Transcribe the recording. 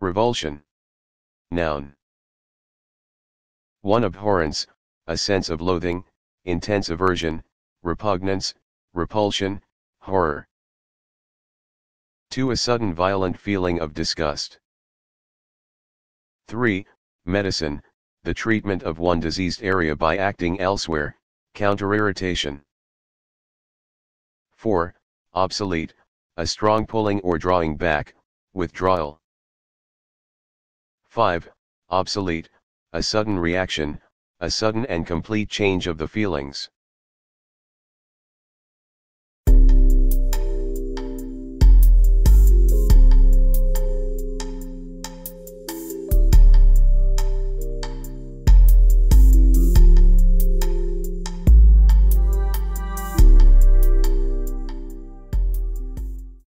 Revulsion. Noun. 1. Abhorrence, a sense of loathing, intense aversion, repugnance, repulsion, horror. 2. A sudden violent feeling of disgust. 3. Medicine, the treatment of one diseased area by acting elsewhere, counter-irritation. 4. Obsolete, a strong pulling or drawing back, withdrawal. 5. Obsolete, a sudden reaction, a sudden and complete change of the feelings.